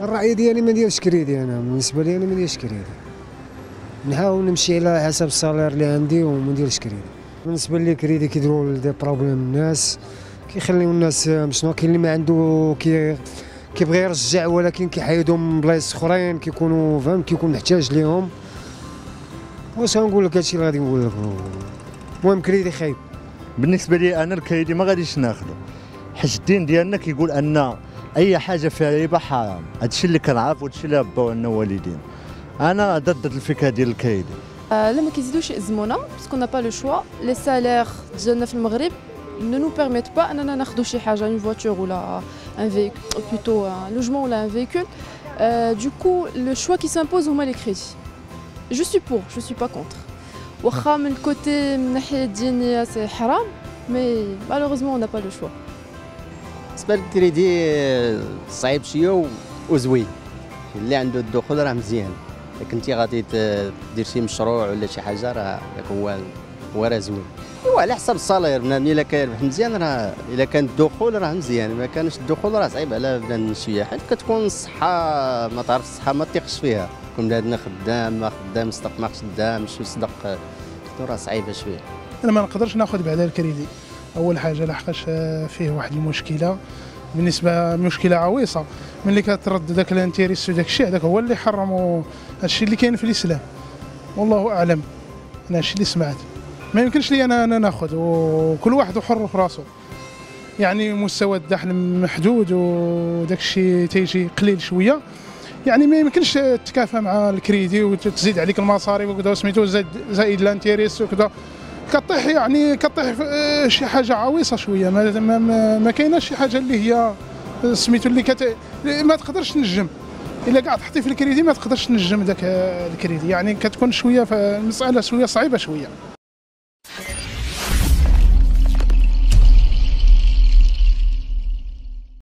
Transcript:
الرأي ديالي ما نديرش كريدي أنا. بالنسبة لي أنا ما نديرش كريدي. نحاول نمشي على حسب ال salaire اللي عندي وما نديرش كريدي. بالنسبة لي كريدي كيديروا des problèmes الناس كيخليو الناس شنو كاين اللي ما عنده كي كيبغي يرجع ولكن كيحيدهم من بلايص أخرين كيكونوا فاهم كيكون محتاج ليهم. واش غنقول لك هادشي اللي غادي نقول لك؟ المهم كريدي خايب. بالنسبة لي أنا الكريدي ما غاديش ناخذه حيت الدين ديالنا كيقول أن اي حاجه فيها ربا حرام هادشي اللي كنعرف وهادشي اللي رباونا والدين انا ضد الفكره ديال الكريدي آه، لا ما كيزيدوش يأزمونا باسكو نا با لو شوا لي سالير ديالنا في المغرب ne nous permettent pas اننا ناخذوا شي حاجه une voiture ولا un véhicule plutôt un logement ولا un véhicule Euh, du coup le choix qui s'impose هما les crédits je suis pour je suis pas contre واخا من الكوتي من الناحيه الدينيه سي حرام mais malheureusement on n'a pas le choix بالنسبة للكريدي صعيب شوية وزوين. اللي عنده الدخول راه مزيان. الا كنتي غادي دير شي مشروع ولا شي حاجة راه هو هو راه زوين. ايوا على حسب الصالير بنادم إلا كيربح مزيان راه إلا كان الدخول راه مزيان ما كانش الدخول راه صعيب على بنادم شوية حيت كتكون الصحة ما تعرف الصحة ما تيقش فيها. كون بنادم خدام ما خدام صدق ما خدامش صدق راه صعيبة شوية. أنا ما نقدرش ناخذ بعدا الكريدي. أول حاجة لحقاش آه، فيه واحد المشكلة. بالنسبة مشكلة عويصة. ملي كترد داك ال intérêts وداك الشيء هذاك هو اللي حرموا هادشي اللي كاين في الإسلام. والله أعلم. أنا هادشي اللي سمعت. ما يمكنش لي أنا أنا ناخذ وكل واحد حر في راسه يعني مستوى الدخل محدود وداك الشيء تيجي قليل شوية. يعني ما يمكنش تتكافى مع الكريدي وتزيد عليك المصاريف وكذا سميتو زاد زائد ال intérêts وكذا. كطيح يعني كطيح آه، شي حاجة عويصة شوية. ما ما, ما, كايناش شي حاجة اللي هي سميتو اللي كت... ما تقدرش تنجم. إلا كاع تحطي في الكريدي ما تقدرش تنجم ذاك الكريدي. يعني كتكون شوية المساله شوية صعيبة شوية.